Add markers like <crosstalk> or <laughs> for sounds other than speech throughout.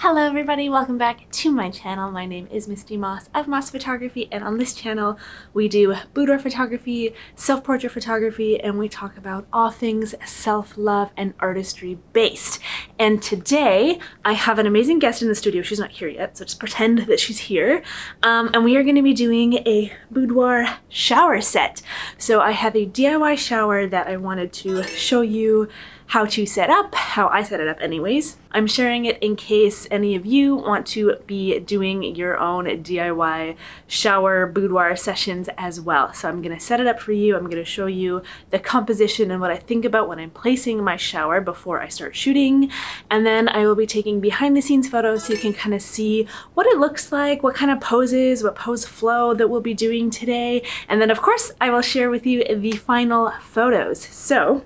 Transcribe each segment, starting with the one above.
Hello everybody, welcome back to my channel. My name is Misty Moss of Moss Photography and on this channel we do boudoir photography, self-portrait photography, and we talk about all things self-love and artistry based. And today I have an amazing guest in the studio. She's not here yet, so just pretend that she's here. Um, and we are going to be doing a boudoir shower set. So I have a DIY shower that I wanted to show you how to set up, how I set it up anyways. I'm sharing it in case any of you want to be doing your own DIY shower boudoir sessions as well. So I'm gonna set it up for you. I'm gonna show you the composition and what I think about when I'm placing my shower before I start shooting. And then I will be taking behind the scenes photos so you can kind of see what it looks like, what kind of poses, what pose flow that we'll be doing today. And then of course I will share with you the final photos. So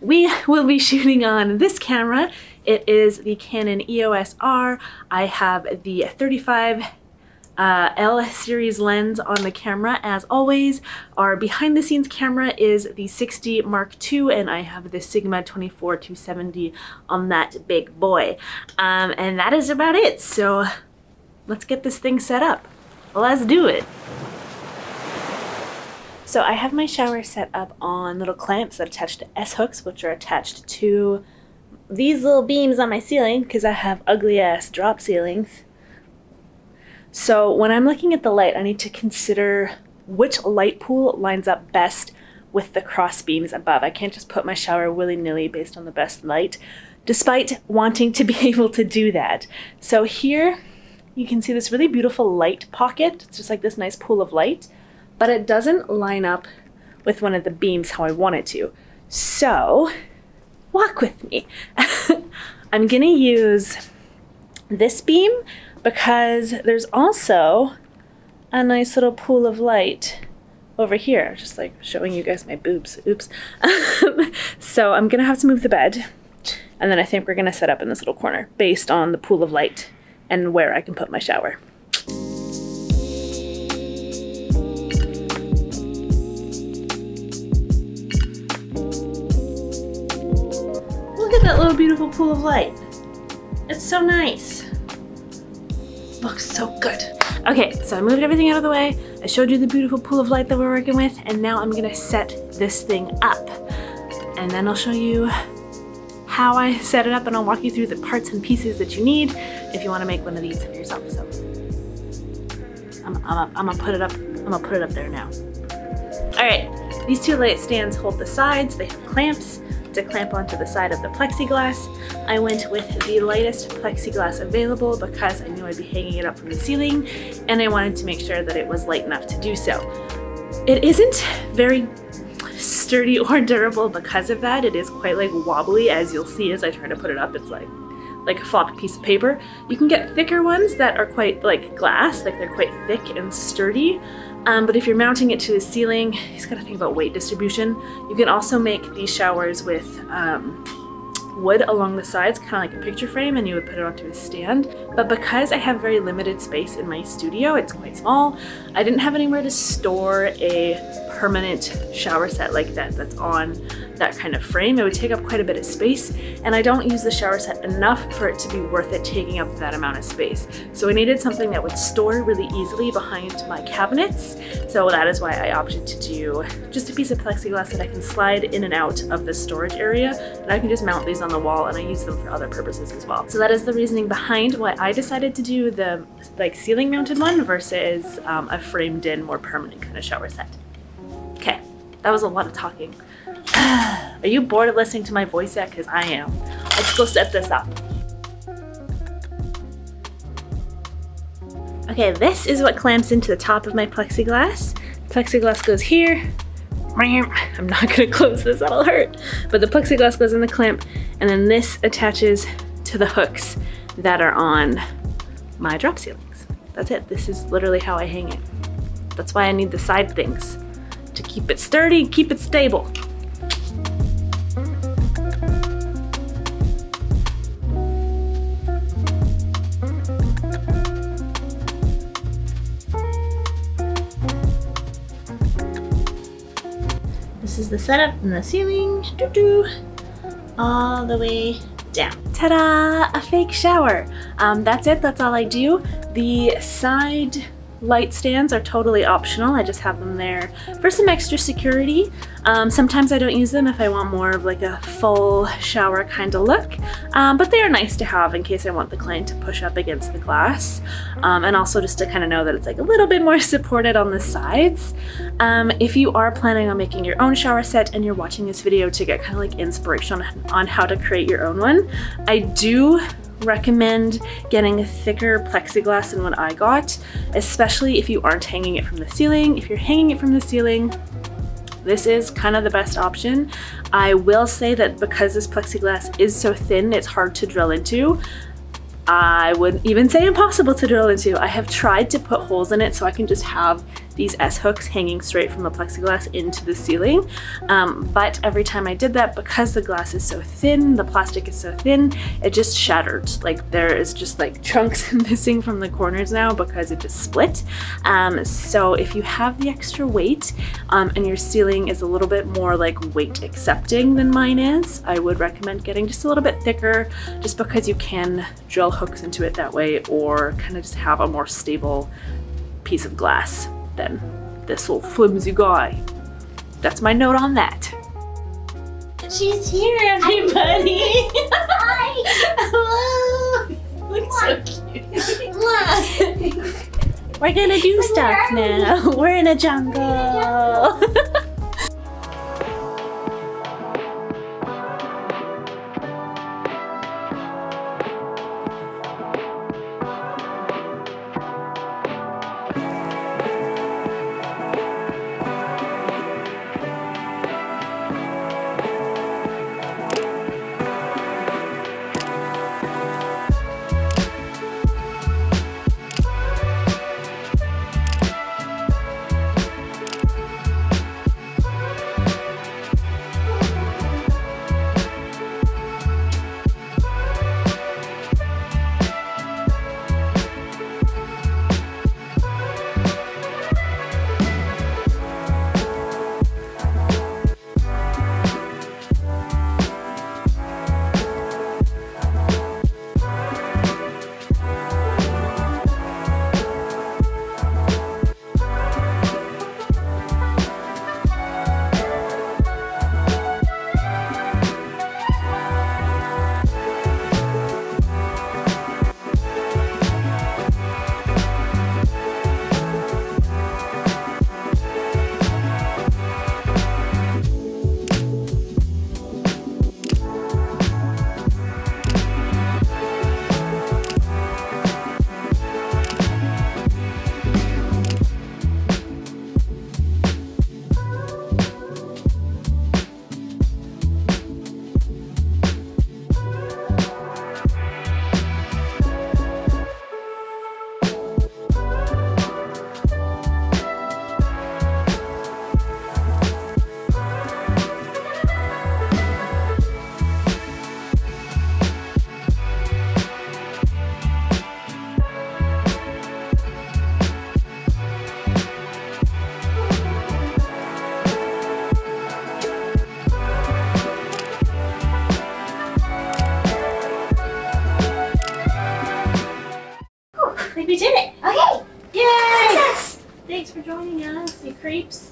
we <laughs> will be shooting on this camera. It is the Canon EOS R. I have the 35 uh, L series lens on the camera as always. Our behind the scenes camera is the 6D Mark II and I have the Sigma 24 270 on that big boy. Um, and that is about it. So let's get this thing set up. Let's do it. So I have my shower set up on little clamps that attach to S-hooks, which are attached to these little beams on my ceiling because I have ugly ass drop ceilings. So when I'm looking at the light, I need to consider which light pool lines up best with the cross beams above. I can't just put my shower willy-nilly based on the best light, despite wanting to be <laughs> able to do that. So here you can see this really beautiful light pocket. It's just like this nice pool of light but it doesn't line up with one of the beams how I want it to. So walk with me. <laughs> I'm gonna use this beam because there's also a nice little pool of light over here, just like showing you guys my boobs, oops. <laughs> so I'm gonna have to move the bed and then I think we're gonna set up in this little corner based on the pool of light and where I can put my shower. Pool of light. It's so nice. Looks so good. Okay, so I moved everything out of the way. I showed you the beautiful pool of light that we're working with, and now I'm gonna set this thing up. And then I'll show you how I set it up and I'll walk you through the parts and pieces that you need if you wanna make one of these for yourself. So I'm, I'm, I'm gonna put it up, I'm gonna put it up there now. All right, these two light stands hold the sides, they have clamps, to clamp onto the side of the plexiglass. I went with the lightest plexiglass available because I knew I'd be hanging it up from the ceiling and I wanted to make sure that it was light enough to do so. It isn't very sturdy <laughs> or durable because of that. It is quite like wobbly as you'll see as I try to put it up. It's like like a floppy piece of paper. You can get thicker ones that are quite like glass, like they're quite thick and sturdy. Um, but if you're mounting it to the ceiling, you just gotta think about weight distribution. You can also make these showers with um, wood along the sides, kind of like a picture frame, and you would put it onto a stand. But because I have very limited space in my studio, it's quite small, I didn't have anywhere to store a permanent shower set like that that's on that kind of frame. It would take up quite a bit of space and I don't use the shower set enough for it to be worth it taking up that amount of space. So I needed something that would store really easily behind my cabinets. So that is why I opted to do just a piece of plexiglass that I can slide in and out of the storage area and I can just mount these on the wall and I use them for other purposes as well. So that is the reasoning behind why I decided to do the like ceiling mounted one versus um, a framed in more permanent kind of shower set. That was a lot of talking. <sighs> Are you bored of listening to my voice yet? Because I am. Let's go set this up. Okay, this is what clamps into the top of my plexiglass. Plexiglass goes here. I'm not gonna <laughs> close this, that'll hurt. But the plexiglass goes in the clamp and then this attaches to the hooks that are on my drop ceilings. That's it, this is literally how I hang it. That's why I need the side things to keep it sturdy, keep it stable. This is the setup in the ceiling, doo -doo, all the way down. ta-da, a fake shower. Um, that's it, that's all I do. The side light stands are totally optional. I just have them there for some extra security. Um, sometimes I don't use them if I want more of like a full shower kind of look, um, but they are nice to have in case I want the client to push up against the glass um, and also just to kind of know that it's like a little bit more <laughs> supported on the sides. Um, if you are planning on making your own shower set and you're watching this video to get kind of like inspiration on, on how to create your own one, I do recommend getting a thicker plexiglass than what I got, especially if you aren't hanging it from the ceiling. If you're hanging it from the ceiling, this is kind of the best option. I will say that because this plexiglass is so thin, it's hard to drill into. I wouldn't even say impossible to drill into. I have tried to put holes in it so I can just have these S-hooks hanging straight from the plexiglass into the ceiling. Um, but every time I did that, because the glass is so thin, the plastic is so thin, it just shattered. Like there is just like <laughs> chunks missing from the corners now because it just split. Um, so if you have the extra weight um, and your ceiling is a little bit more like weight accepting than mine is, I would recommend getting just a little bit thicker just because you can drill hooks into it that way or kind of just have a more stable piece of glass than this little flimsy guy. That's my note on that. She's here, everybody. <laughs> Hi. Hello. Look so cute. We're gonna do stuff now. We're in a jungle. Success.